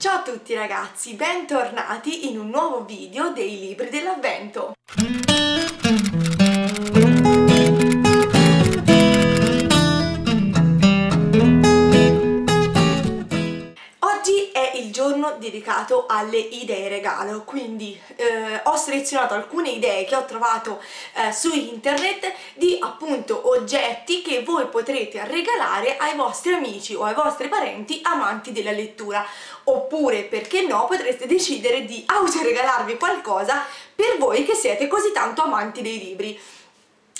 Ciao a tutti ragazzi, bentornati in un nuovo video dei libri dell'avvento. Dedicato alle idee regalo, quindi eh, ho selezionato alcune idee che ho trovato eh, su internet di appunto oggetti che voi potrete regalare ai vostri amici o ai vostri parenti amanti della lettura oppure perché no potreste decidere di autoregalarvi qualcosa per voi che siete così tanto amanti dei libri.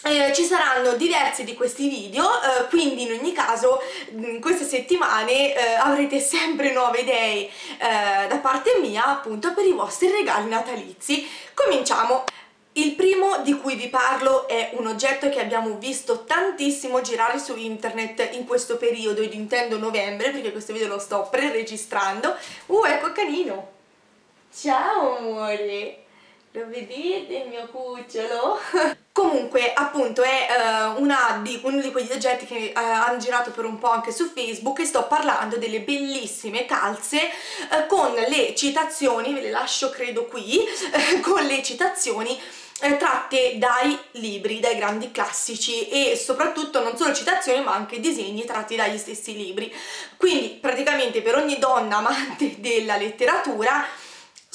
Eh, ci saranno diversi di questi video, eh, quindi in ogni caso in queste settimane eh, avrete sempre nuove idee eh, da parte mia appunto per i vostri regali natalizi. Cominciamo! Il primo di cui vi parlo è un oggetto che abbiamo visto tantissimo girare su internet in questo periodo ed intendo novembre perché questo video lo sto pre-registrando. Uh, ecco canino! Ciao amore! Vedete il mio cucciolo? Comunque, appunto, è uh, di, uno di quegli oggetti che uh, hanno girato per un po' anche su Facebook e sto parlando delle bellissime calze uh, con le citazioni, ve le lascio credo qui, con le citazioni tratte dai libri, dai grandi classici e soprattutto non solo citazioni ma anche disegni tratti dagli stessi libri. Quindi praticamente per ogni donna amante della letteratura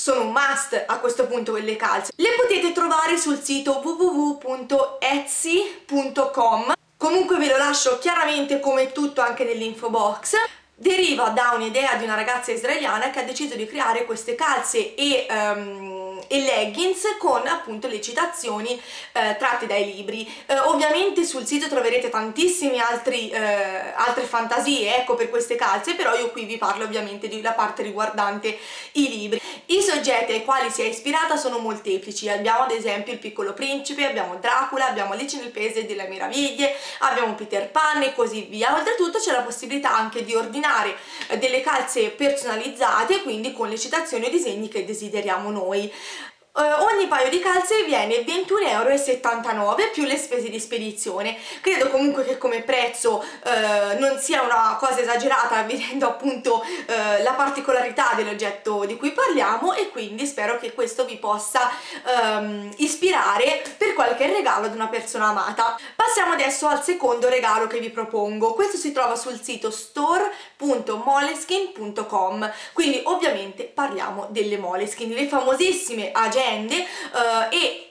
sono un must a questo punto quelle calze. Le potete trovare sul sito www.etsy.com Comunque ve lo lascio chiaramente come tutto anche nell'info box deriva da un'idea di una ragazza israeliana che ha deciso di creare queste calze e um, e leggings con appunto le citazioni eh, tratte dai libri. Eh, ovviamente sul sito troverete tantissime eh, altre fantasie ecco per queste calze, però io qui vi parlo ovviamente della parte riguardante i libri. I soggetti ai quali si è ispirata sono molteplici, abbiamo ad esempio il piccolo principe, abbiamo Dracula, abbiamo Alice nel Paese delle Meraviglie, abbiamo Peter Pan e così via. Oltretutto c'è la possibilità anche di ordinare eh, delle calze personalizzate, quindi con le citazioni o disegni che desideriamo noi. Uh, ogni paio di calze viene 21,79 euro più le spese di spedizione. Credo comunque che come prezzo uh, non sia una cosa esagerata vedendo appunto uh, la particolarità dell'oggetto di cui parliamo e quindi spero che questo vi possa um, ispirare per qualche regalo ad una persona amata. Passiamo adesso al secondo regalo che vi propongo. Questo si trova sul sito store.moleskin.com quindi ovviamente parliamo delle moleskin le famosissime agenti aziende uh, e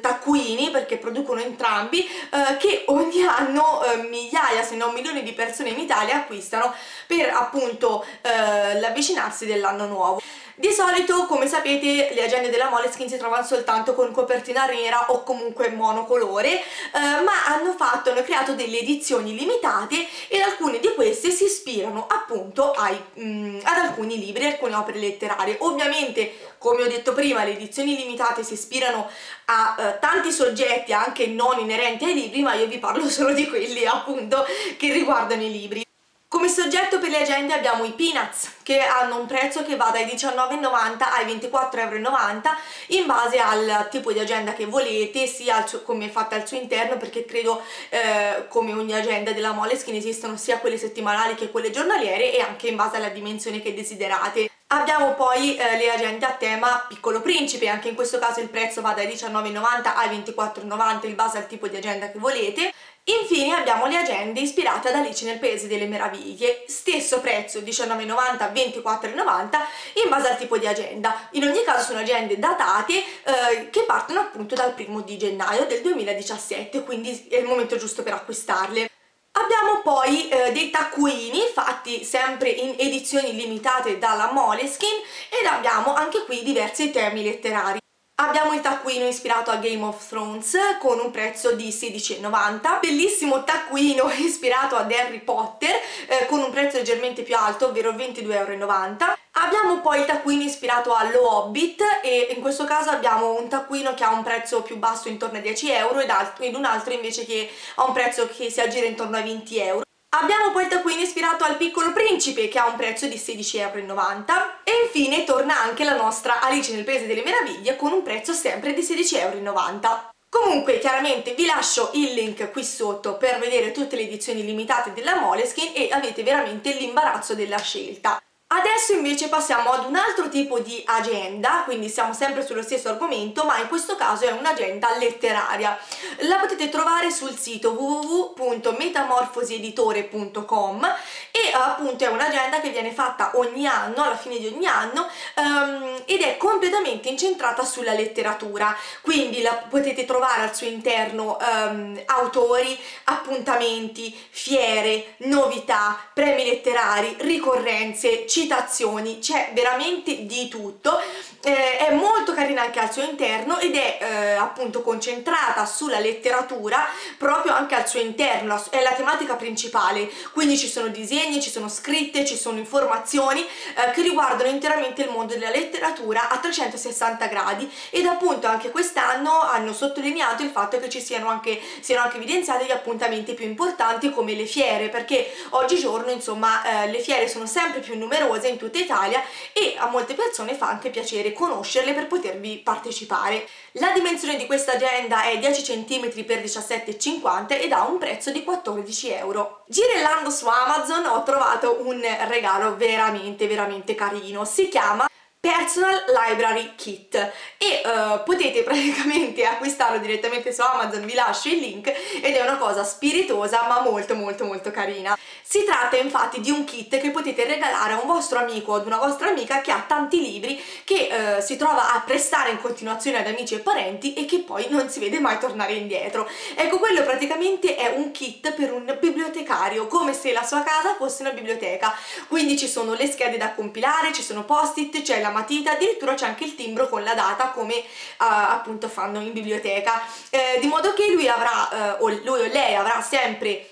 taccuini perché producono entrambi eh, che ogni anno eh, migliaia se non milioni di persone in Italia acquistano per appunto eh, l'avvicinarsi dell'anno nuovo di solito, come sapete, le agende della Moleskine si trovano soltanto con copertina nera o comunque monocolore, eh, ma hanno fatto, hanno creato delle edizioni limitate e alcune di queste si ispirano appunto ai, mh, mm, ad alcuni libri, alcune opere letterarie. Ovviamente, come ho detto prima, le edizioni limitate si ispirano a eh, tanti soggetti anche non inerenti ai libri, ma io vi parlo solo di quelli appunto che riguardano i libri. Come soggetto per le agende abbiamo i Peanuts che hanno un prezzo che va dai 19,90 ai 24,90€ in base al tipo di agenda che volete sia come è fatta al suo interno perché credo eh, come ogni agenda della Moleskine esistono sia quelle settimanali che quelle giornaliere e anche in base alla dimensione che desiderate. Abbiamo poi eh, le agende a tema Piccolo Principe, anche in questo caso il prezzo va dai 19,90 ai 24,90 in base al tipo di agenda che volete. Infine abbiamo le agende ispirate ad Alice nel Paese delle Meraviglie, stesso prezzo 19,90 24,90 in base al tipo di agenda. In ogni caso sono agende datate eh, che partono appunto dal primo di gennaio del 2017, quindi è il momento giusto per acquistarle. Abbiamo poi eh, dei taccuini fatti sempre in edizioni limitate dalla Moleskine ed abbiamo anche qui diversi temi letterari. Abbiamo il taccuino ispirato a Game of Thrones con un prezzo di 16,90 Bellissimo taccuino ispirato ad Harry Potter eh, con un prezzo leggermente più alto, ovvero 22,90 Abbiamo poi il taccuino ispirato allo Hobbit e in questo caso abbiamo un taccuino che ha un prezzo più basso intorno a 10 euro ed, ed un altro invece che ha un prezzo che si aggira intorno a 20 euro Abbiamo poi il taccuino ispirato al Piccolo Principe che ha un prezzo di 16,90€ e infine torna anche la nostra Alice nel Paese delle Meraviglie con un prezzo sempre di 16,90€. Comunque chiaramente vi lascio il link qui sotto per vedere tutte le edizioni limitate della Moleskine e avete veramente l'imbarazzo della scelta. Adesso invece passiamo ad un altro tipo di agenda, quindi siamo sempre sullo stesso argomento, ma in questo caso è un'agenda letteraria. La potete trovare sul sito www.metamorfosieditore.com e appunto è un'agenda che viene fatta ogni anno, alla fine di ogni anno, um, ed è completamente incentrata sulla letteratura, quindi la potete trovare al suo interno um, autori, appuntamenti, fiere, novità, premi letterari, ricorrenze, citazioni, c'è veramente di tutto, eh, è molto carina anche al suo interno ed è eh, appunto concentrata sulla letteratura proprio anche al suo interno, è la tematica principale, quindi ci sono disegni, ci sono scritte, ci sono informazioni eh, che riguardano interamente il mondo della letteratura a 360 gradi ed appunto anche quest'anno hanno sottolineato il fatto che ci siano anche, siano anche evidenziati gli appuntamenti più importanti come le fiere perché oggigiorno insomma eh, le fiere sono sempre più numerose in tutta Italia e a molte persone fa anche piacere conoscerle per potervi partecipare. La dimensione di questa agenda è 10 cm x 17,50 ed ha un prezzo di 14 euro. Girellando su Amazon ho trovato un regalo veramente veramente carino, si chiama Personal Library Kit e uh, potete praticamente acquistarlo direttamente su Amazon, vi lascio il link ed è una cosa spiritosa ma molto molto molto carina. Si tratta infatti di un kit che potete regalare a un vostro amico o ad una vostra amica che ha tanti libri che uh, si trova a prestare in continuazione ad amici e parenti e che poi non si vede mai tornare indietro. Ecco, quello praticamente è un kit per un bibliotecario, come se la sua casa fosse una biblioteca. Quindi ci sono le schede da compilare, ci sono post-it, c'è la matita, addirittura c'è anche il timbro con la data come uh, appunto fanno in biblioteca, eh, di modo che lui avrà, uh, o lui o lei avrà sempre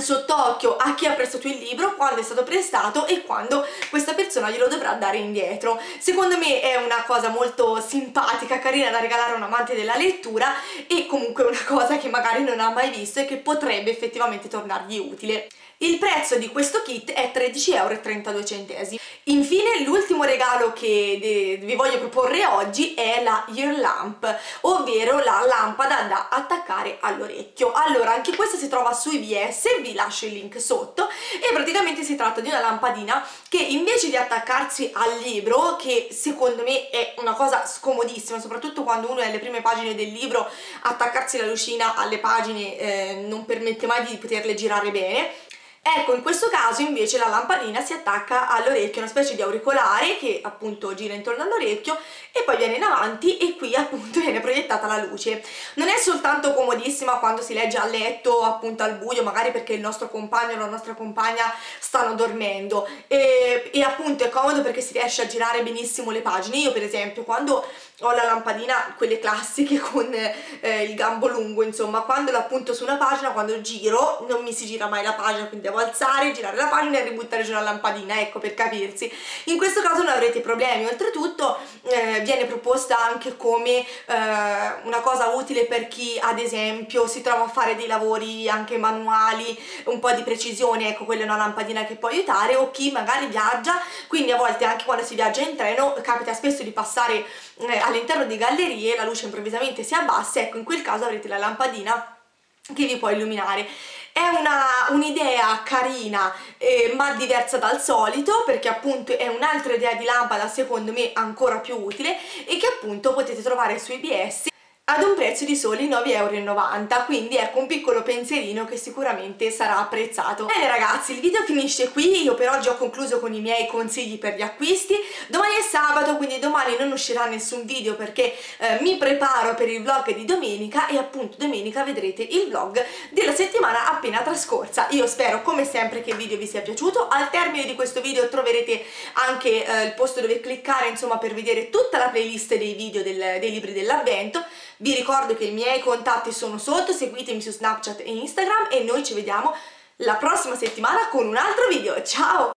sott'occhio a chi ha prestato il libro, quando è stato prestato e quando questa persona glielo dovrà dare indietro. Secondo me è una cosa molto simpatica, carina da regalare a un amante della lettura e comunque una cosa che magari non ha mai visto e che potrebbe effettivamente tornargli utile. Il prezzo di questo kit è 13,32 euro. Infine l'ultimo regalo che vi voglio proporre oggi è la Ear Lamp, ovvero la lampada da attaccare all'orecchio. Allora, anche questa si trova su IBS, vi lascio il link sotto, e praticamente si tratta di una lampadina che invece di attaccarsi al libro, che secondo me è una cosa scomodissima, soprattutto quando uno è alle prime pagine del libro, attaccarsi la lucina alle pagine eh, non permette mai di poterle girare bene, Ecco, in questo caso invece la lampadina si attacca all'orecchio, una specie di auricolare che appunto gira intorno all'orecchio e poi viene in avanti e qui appunto viene proiettata la luce. Non è soltanto comodissima quando si legge a letto, appunto al buio, magari perché il nostro compagno o la nostra compagna stanno dormendo e, e appunto è comodo perché si riesce a girare benissimo le pagine. Io per esempio quando ho la lampadina, quelle classiche con eh, il gambo lungo, insomma, quando l'appunto su una pagina, quando giro, non mi si gira mai la pagina, quindi devo alzare, girare la pagina e ributtare giù la lampadina, ecco per capirsi. In questo caso non avrete problemi, oltretutto eh, viene proposta anche come eh, una cosa utile per chi ad esempio si trova a fare dei lavori anche manuali, un po' di precisione, ecco quella è una lampadina che può aiutare, o chi magari viaggia, quindi a volte anche quando si viaggia in treno capita spesso di passare eh, all'interno di gallerie, la luce improvvisamente si abbassa, ecco in quel caso avrete la lampadina che vi può illuminare. È un'idea un carina eh, ma diversa dal solito perché appunto è un'altra idea di lampada secondo me ancora più utile e che appunto potete trovare su IBS ad un prezzo di soli 9,90 euro quindi ecco un piccolo pensierino che sicuramente sarà apprezzato. Bene ragazzi il video finisce qui. Io per oggi ho concluso con i miei consigli per gli acquisti. Domani sabato quindi domani non uscirà nessun video perché eh, mi preparo per il vlog di domenica e appunto domenica vedrete il vlog della settimana appena trascorsa io spero come sempre che il video vi sia piaciuto al termine di questo video troverete anche eh, il posto dove cliccare insomma per vedere tutta la playlist dei video del, dei libri dell'avvento vi ricordo che i miei contatti sono sotto, seguitemi su Snapchat e Instagram e noi ci vediamo la prossima settimana con un altro video. Ciao!